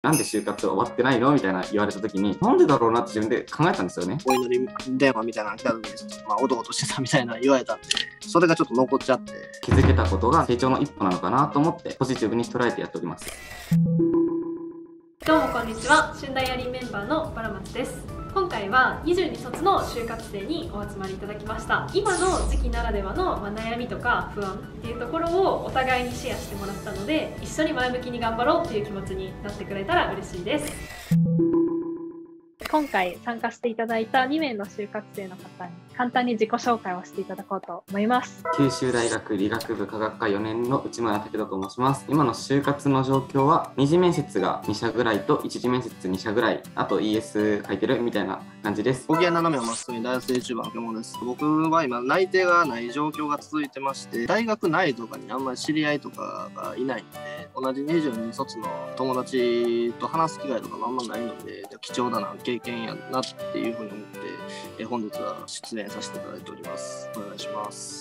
なんで就活終わってないの？みたいな言われた時に、なんでだろうな？って自分で考えたんですよね。お祈り電話みたいなの来た時に、まあ、おどおどしてたみたいな言われたんで、それがちょっと残っちゃって。気づけたことが成長の一歩なのかなと思って、ポジティブに捉えてやっております。どうもこんにちは春大アリーメンバーのバラマツです今回は22卒の就活生にお集まりいただきました。今の時期ならではの、ま、悩みとか不安っていうところをお互いにシェアしてもらったので一緒に前向きに頑張ろうっていう気持ちになってくれたら嬉しいです。今回参加していただいた2名の就活生の方に簡単に自己紹介をしていただこうと思います。九州大学理学部科学科4年の内村武人と申します。今の就活の状況は二次面接が2社ぐらいと一次面接2社ぐらい。あと ES 書いてるみたいな感じです。小木屋斜めをまっすぐに大学 YouTuber の獣です。僕は今、内定がない状況が続いてまして、大学内とかにあんまり知り合いとかがいないんで、同じ22卒の友達と話す機会とかもあんまないので、貴重だな、経験やなっていうふうに思って、え本日は出演させていただいております。お願いします。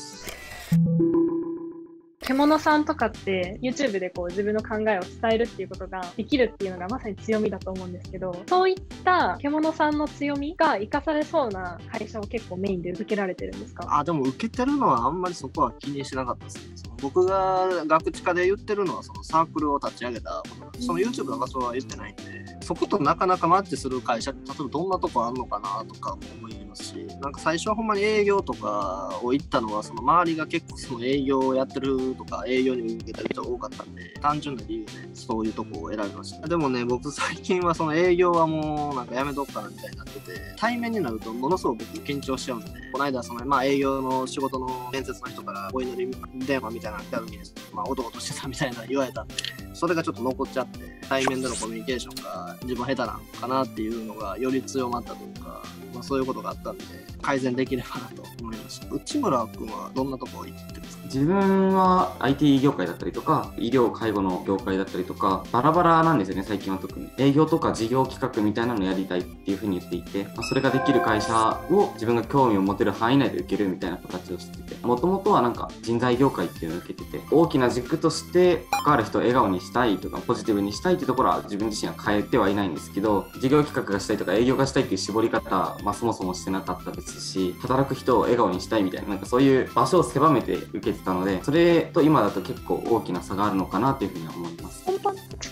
獣さんとかって YouTube でこう自分の考えを伝えるっていうことができるっていうのがまさに強みだと思うんですけどそういった獣さんの強みが生かされそうな会社を結構メインで受けられてるんですか？あ、でも受けてるのはあんまりそこは気にしなかったですね。その僕が学知科で言ってるのはそのサークルを立ち上げた、その YouTube の場所は言ってないんで、そことなかなかマッチする会社って例えばどんなとこあんのかなとかも思いし、なんか最初はほんまに営業とかを行ったのは、その周りが結構その営業をやってるとか営業に向けた人が多かったんで、単純な理由でそういうとこを選びました。でもね、僕最近はその営業はもうなんかやめとくかなみたいになってて、対面になるとものすごく緊張しちゃうんで、この間そのまあ営業の仕事の面接の人からお祈り電話みたいなの来た時に、まあおどおどしてたみたいな言われたんで、それがちょっと残っちゃって、対面でのコミュニケーションが自分下手なのかなっていうのがより強まったというか、まあ、そういうことがあったんで、改善できればなと思いました。内村君はどんなとこ行ってるんですか？自分は IT 業界だったりとか医療介護の業界だったりとかバラバラなんですよね最近は特に営業とか事業企画みたいなのやりたいっていうふうに言っていて、まあそれができる会社を自分が興味を持てる範囲内で受けるみたいな形をしててもともとはなんか人材業界っていうのを受けてて大きな軸として関わる人を笑顔にししたいとかポジティブにしたいってところは自分自身は変えてはいないんですけど事業企画がしたいとか営業がしたいっていう絞り方、まあ、そもそもしてなかったですし働く人を笑顔にしたいみたいななんかそういう場所を狭めて受けてたのでそれと今だと結構大きな差があるのかなというふうには思います。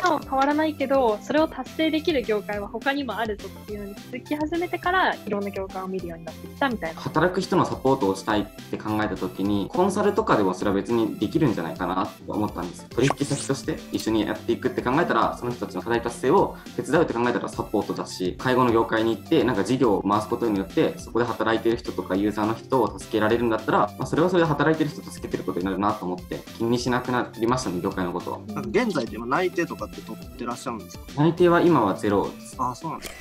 変わらないけどそれを達成できる業界は他にもあるぞっていうのに気づき始めてからいろんな業界を見るようになってきたみたいな。働く人のサポートをしたいって考えた時にコンサルとかでもそれは別にできるんじゃないかなと思ったんです。取引先として一緒にやっていくって考えたらその人たちの課題達成を手伝うって考えたらサポートだし介護の業界に行ってなんか事業を回すことによってそこで働いてる人とかユーザーの人を助けられるんだったら、まあ、それはそれで働いてる人を助けてることになるなと思って気にしなくなりましたね業界のことは。現在って今内定とかって取ってらっしゃるんですか？内定は今はゼロです。ああ、そうなんです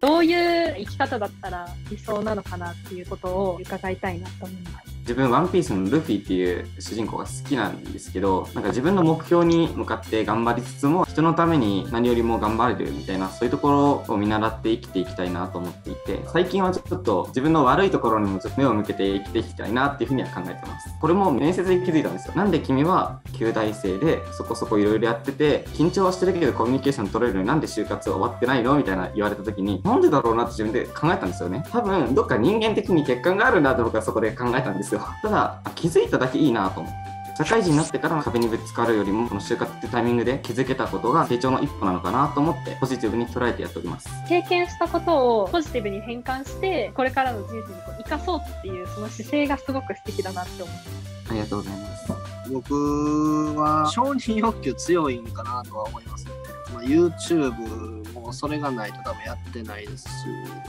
どういう生き方だったら理想なのかなっていうことを伺いたいなと思います自分、ワンピースのルフィっていう主人公が好きなんですけど、なんか自分の目標に向かって頑張りつつも、人のために何よりも頑張れるみたいな、そういうところを見習って生きていきたいなと思っていて、最近はちょっと自分の悪いところにもちょっと目を向けて生きていきたいなっていうふうには考えてます。これも面接で気づいたんですよ。なんで君は旧大生でそこそこいろいろやってて、緊張はしてるけどコミュニケーション取れるのになんで就活終わってないのみたいな言われた時に、なんでだろうなって自分で考えたんですよね。多分、どっか人間的に欠陥があるなと僕はそこで考えたんですよ。ただ、気づいただけいいなと思って。社会人になってから壁にぶつかるよりも、この就活ってタイミングで気づけたことが成長の一歩なのかなと思って、ポジティブに捉えてやっております。経験したことをポジティブに変換してこれからの人生にこう生かそうっていうその姿勢がすごく素敵だなって思ってありがとうございます。僕は承認欲求強いんかなとは思いますよね。まあ、YouTube もそれがないと多分やってないです。し、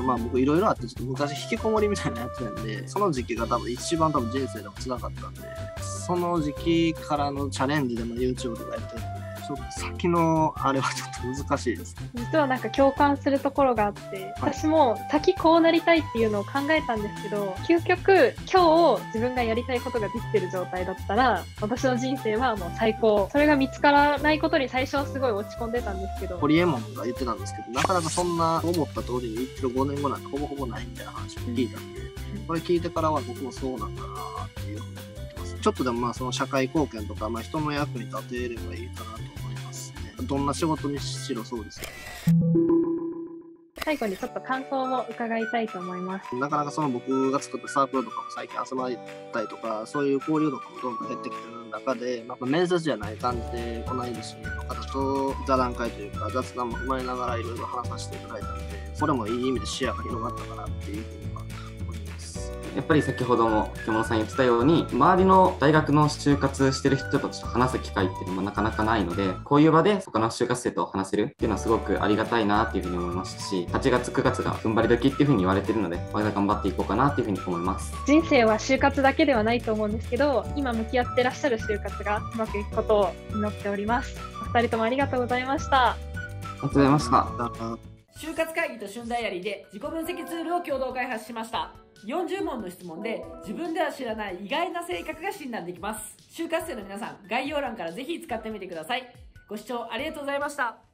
まあ僕いろいろあってちょっと昔引きこもりみたいなのやってたんで、その時期が多分一番多分人生でも辛かったんで、その時期からのチャレンジでも YouTube とかやってるんで、ちょっと先のあれはちょっと難しいですね。実はなんか共感するところがあって私も先こうなりたいっていうのを考えたんですけど究極今日自分がやりたいことができてる状態だったら私の人生はもう最高それが見つからないことに最初はすごい落ち込んでたんですけどホリエモンが言ってたんですけど、なかなかそんな思った通りに言ってる5年後なんてほぼほぼないみたいな話を聞いたんで、これ聞いてからは僕もそうなんだなっていうふうに。ちょっとでもまあその社会貢献とか、まあ、人の役に立てればいいかなと思いますね。どんな仕事にしろそうですよ最後にちょっと感想を伺いたいと思います。なかなかその僕が作ったサークルとかも最近集まったりとか、そういう交流とかもどんどん減ってきてる中で、まあ、面接じゃない感じで、同い年の方と座談会というか、雑談も踏まえながらいろいろ話させていただいたので、これもいい意味で視野が広がったかなっていうふうに。やっぱり先ほども獣さん言ってたように周りの大学の就活してる人たちと話す機会っていうのもなかなかないのでこういう場で他の就活生と話せるっていうのはすごくありがたいなっていうふうに思いますし8月9月が踏ん張り時っていうふうに言われてるのでまだ頑張っていこうかなっていうふうに思います人生は就活だけではないと思うんですけど、今向き合ってらっしゃる就活がうまくいくことを祈っております。お二人ともありがとうございました。ありがとうございました就活会議と旬ダイアリーで自己分析ツールを共同開発しました40問の質問で自分では知らない意外な性格が診断できます。就活生の皆さん概要欄からぜひ使ってみてください。ご視聴ありがとうございました。